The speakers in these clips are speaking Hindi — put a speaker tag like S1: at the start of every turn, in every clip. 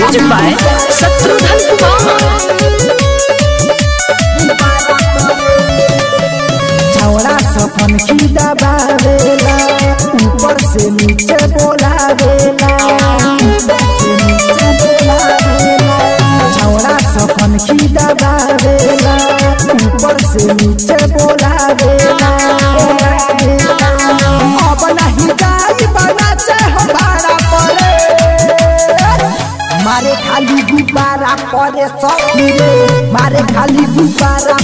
S1: म्यूज़िक बाय शत्रुघ्न
S2: छौड़ा सपन की दबावेला ऊपर से नीचे बोलावेला छौड़ा सपन की दबावेला ऊपर से नीचे बोलावेला खाली गुब्बारा परे सब रे मारे खाली गुब्बारा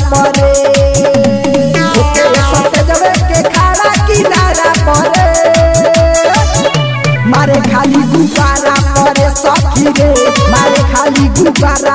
S2: मारे खाली गुब्बारा सखी रे मारे। खाली गुब्बारा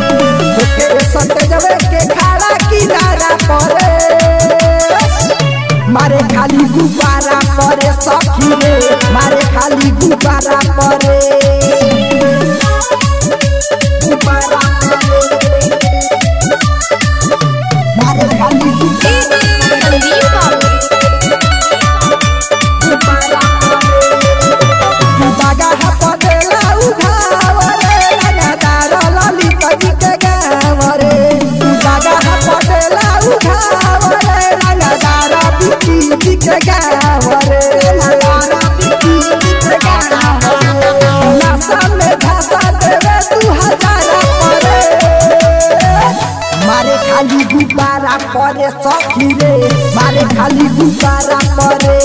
S2: मारे खाली गुब्बारा परे सखी रे मारे खाली गुब्बारा परे। खाली गुब्बारा मारे खाली गुब्बारा परे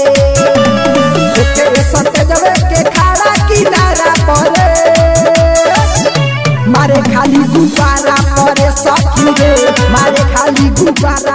S2: ओके सटे जबे के खाड़ा किनारा परे मारे खाली गुब्बारा परे सखी रे, मारे खाली गुब्बारा